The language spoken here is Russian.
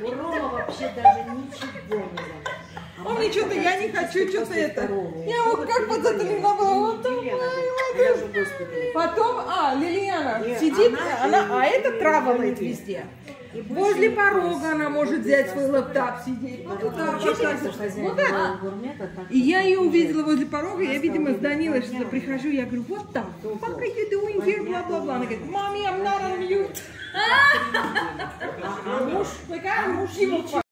У Рома вообще даже ничего не. А Он мне что-то, я не хочу, что что-то это. Я вот как вот это а в госпитале. Потом, а, Лилиана Не, сидит, она а это Лилия. везде. Возле порога она может взять свой лэптоп, сидеть. Вот так. так. была гурмета, так И я ее увидела возле порога, я, видимо, с Данилой что-то прихожу, я говорю, вот там, are you doing here, бла-бла-бла. Она говорит, mommy, I'm not on. 我感觉我寂寞。